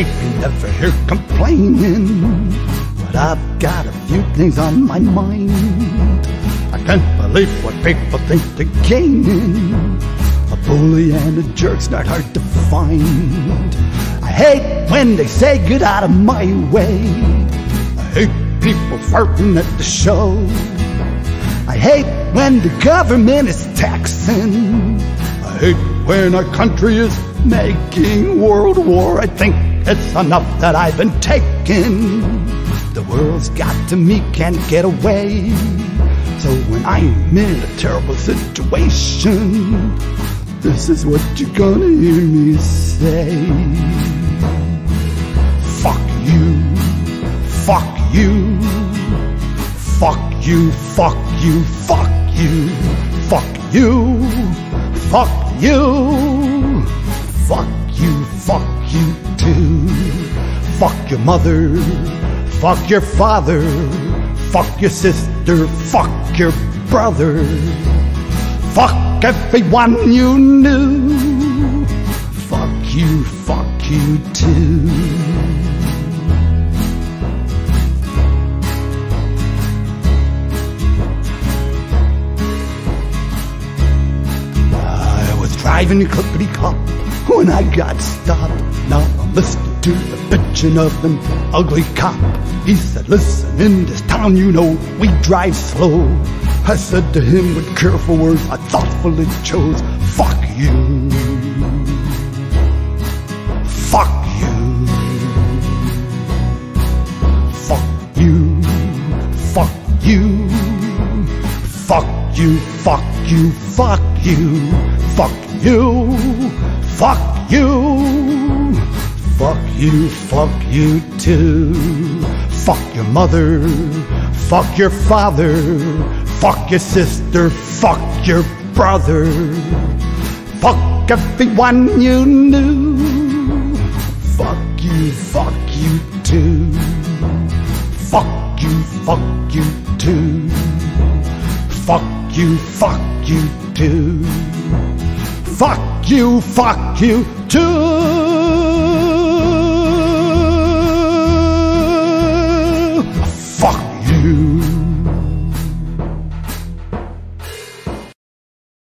never hear complaining. But I've got a few things on my mind. I can't believe what people think they're gaining. A bully and a jerk's not hard to find. I hate when they say get out of my way. I hate people farting at the show. I hate when the government is taxing. I hate when our country is making world war. I think it's enough that I've been taken. The world's got to me, can't get away. So when I'm in a terrible situation, this is what you're gonna hear me say. Fuck you, fuck you, fuck you, fuck you, fuck you, fuck you, fuck you, fuck you, fuck you too. Fuck your mother, fuck your father, fuck your sister, fuck your brother, fuck everyone you knew. Fuck you, fuck you too. I was driving a clippity clop when I got stopped. Now I'm listening to the bitching of an ugly cop. He said, Listen, in this town, you know, we drive slow. I said to him with careful words I thoughtfully chose, Fuck you. Fuck you. Fuck you. Fuck you. Fuck you, fuck you, fuck you, fuck you, fuck you, fuck you, fuck you too. Fuck your mother, fuck your father, fuck your sister, fuck your brother, fuck everyone you knew. Fuck you, fuck you too. Fuck you, fuck you too. Fuck you, fuck you too. Fuck you, fuck you too.